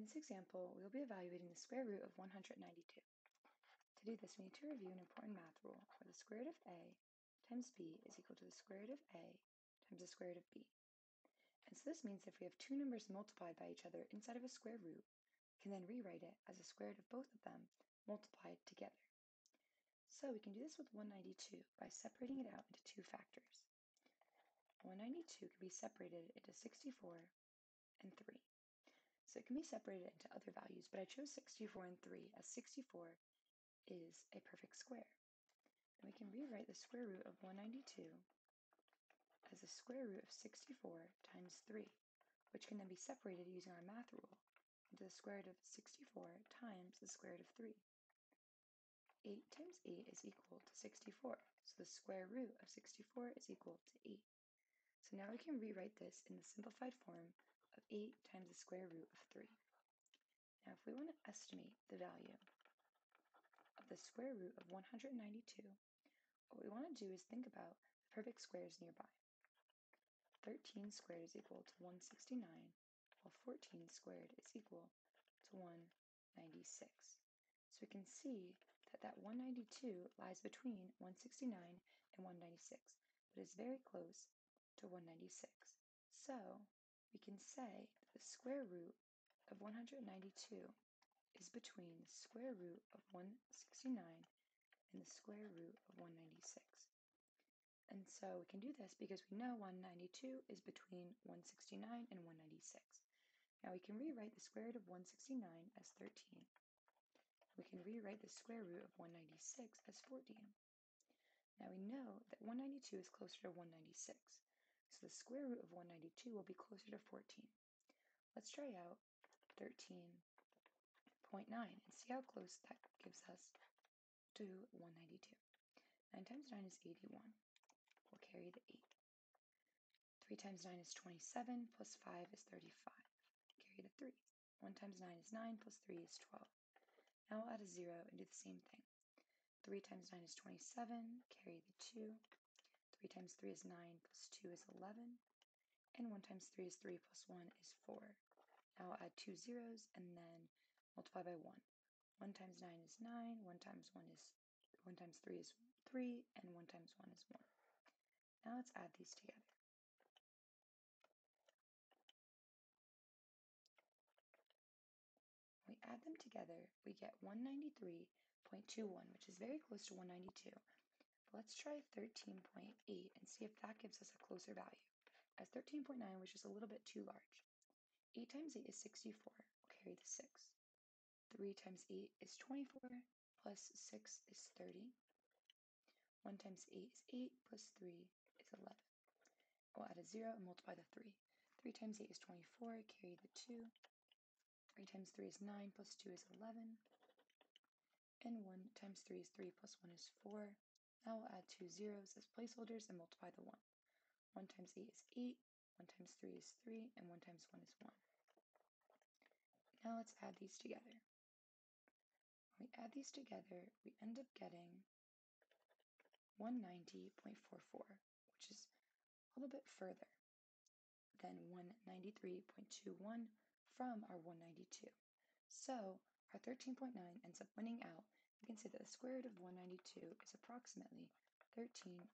In this example, we will be evaluating the square root of 192. To do this, we need to review an important math rule where the square root of a times b is equal to the square root of a times the square root of b. And so this means if we have two numbers multiplied by each other inside of a square root, we can then rewrite it as the square root of both of them multiplied together. So we can do this with 192 by separating it out into two factors. 192 can be separated into 64 and 3. So it can be separated into other values, but I chose 64 and 3 as 64 is a perfect square. And we can rewrite the square root of 192 as the square root of 64 times 3, which can then be separated using our math rule into the square root of 64 times the square root of 3. 8 times 8 is equal to 64, so the square root of 64 is equal to 8. So now we can rewrite this in the simplified form of 8 times the square root of 3. Now if we want to estimate the value of the square root of 192, what we want to do is think about the perfect squares nearby. 13 squared is equal to 169, while 14 squared is equal to 196. So we can see that that 192 lies between 169 and 196, but is very close to 196. So we can say that the square root of 192 is between the square root of 169 and the square root of 196. And so we can do this because we know 192 is between 169 and 196. Now we can rewrite the square root of 169 as 13. We can rewrite the square root of 196 as 14. Now we know that 192 is closer to 196, so the square root of 192 will be closer to 14. Let's try out 13.9 and see how close that gives us to 192. 9 times 9 is 81. We'll carry the 8. 3 times 9 is 27, plus 5 is 35. Carry the 3. 1 times 9 is 9, plus 3 is 12. Now we'll add a 0 and do the same thing. 3 times 9 is 27, carry the 2. 3 times 3 is 9, plus 2 is 11. And 1 times 3 is 3, plus 1 is 4. Now I'll add two zeros and then multiply by 1. 1 times 9 is 9, 1 times 1 is 1 times 3 is 3, and 1 times 1 is 1. Now let's add these together. When we add them together, we get 193.21, which is very close to 192. Let's try 13.8 and see if that gives us a closer value, as 13.9 was just a little bit too large. 8 times 8 is 64, we'll carry the 6. 3 times 8 is 24, plus 6 is 30. 1 times 8 is 8, plus 3 is 11. We'll add a 0 and multiply the 3. 3 times 8 is 24, carry the 2. 3 times 3 is 9, plus 2 is 11. And 1 times 3 is 3, plus 1 is 4. Now we'll add two zeros as placeholders and multiply the 1. 1 times 8 is 8, 1 times 3 is 3, and 1 times 1 is 1. Now let's add these together. When we add these together, we end up getting 190.44, which is a little bit further than 193.21 from our 192. So our 13.9 ends up winning out we can say that the square root of 192 is approximately 13.9.